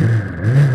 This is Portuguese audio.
Mm-hmm.